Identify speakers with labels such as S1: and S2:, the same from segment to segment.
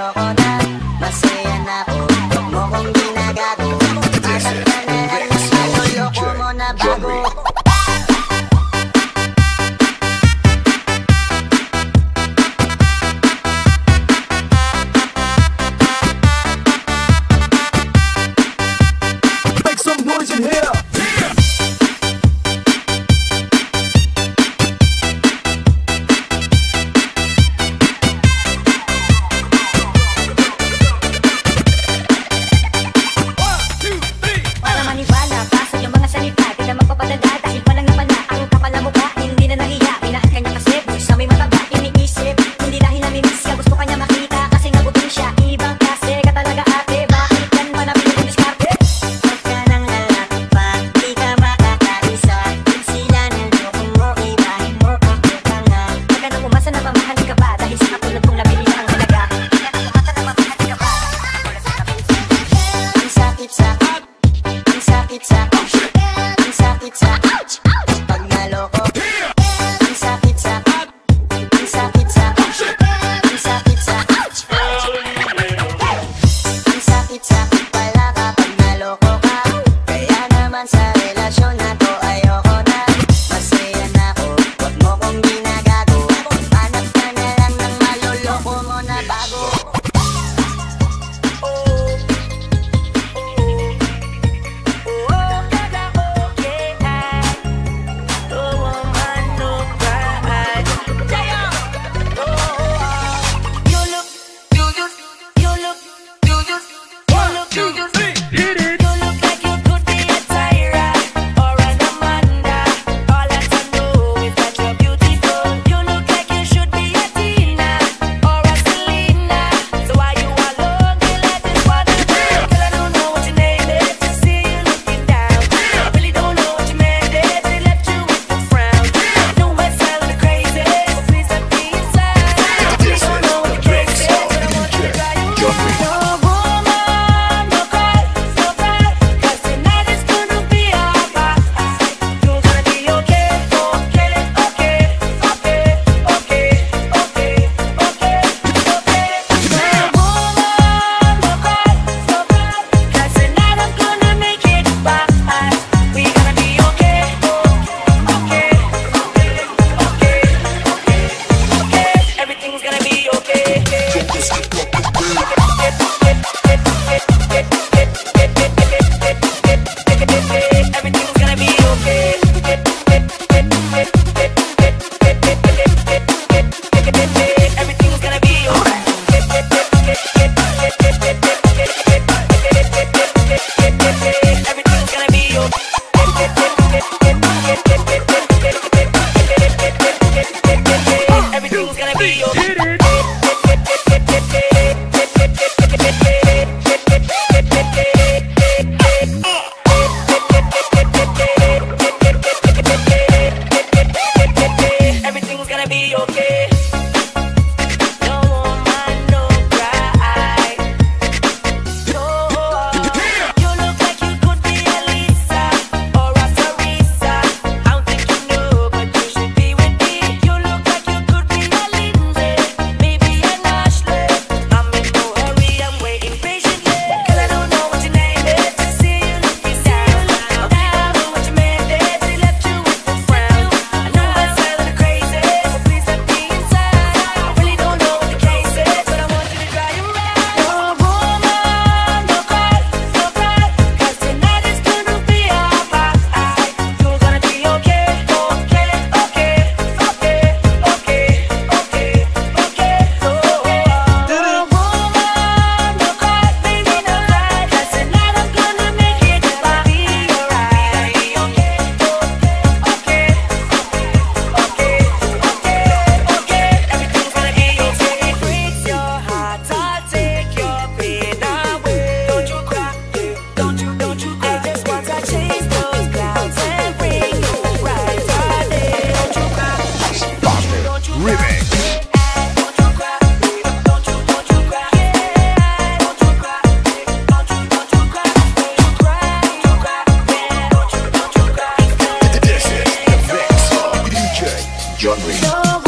S1: your order. man sa relasyon na to Ayoko na, masaya na ako Huwag mo kong ginagago. Hanap ka na lang ng maluloko mo na bago.
S2: You look, you
S3: look, you look, you look, you look John Ray.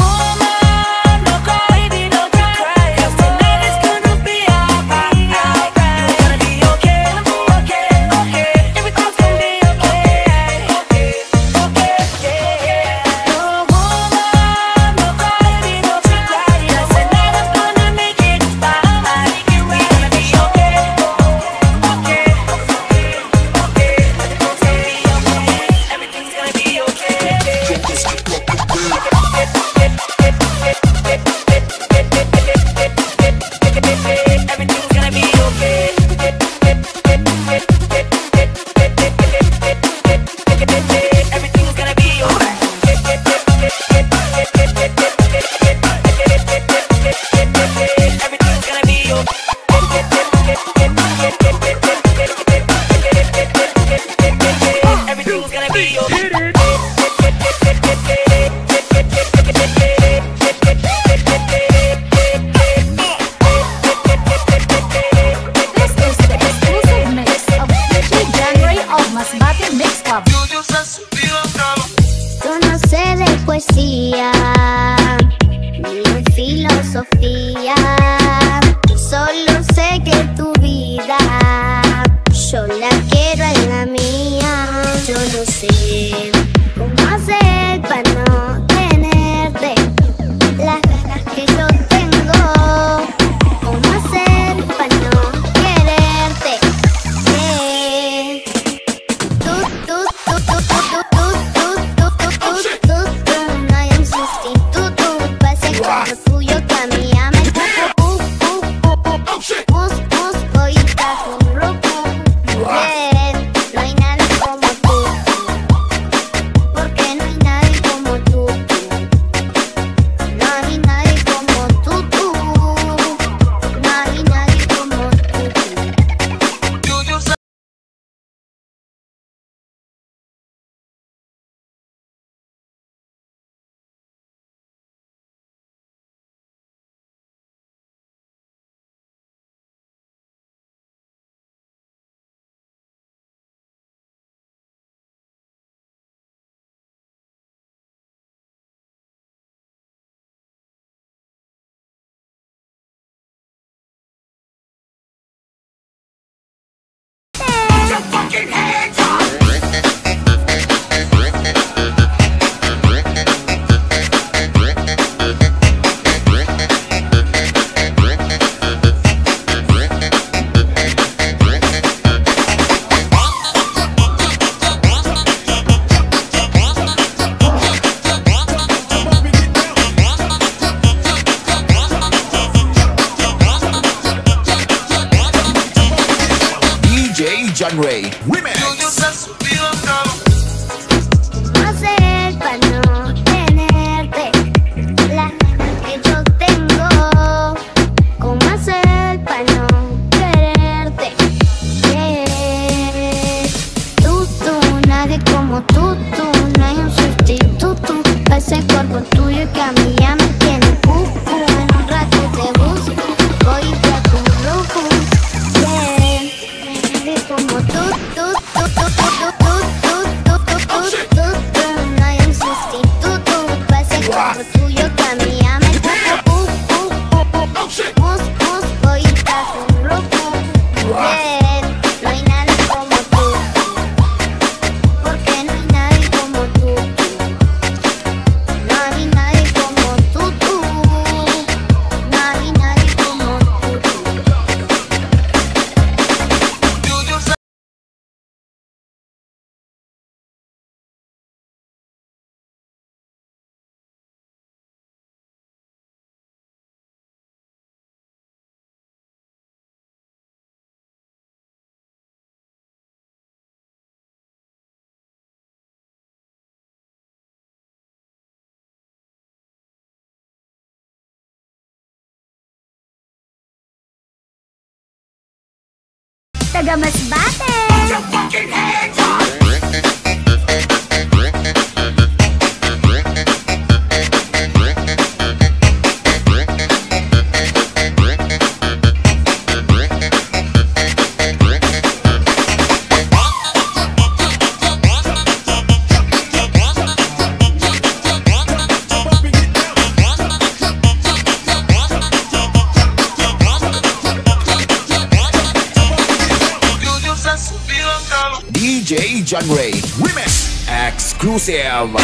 S3: Wah.
S4: DJ John Ray.
S3: Women. taga Masbate!
S4: John Ray Remix. Exclusive.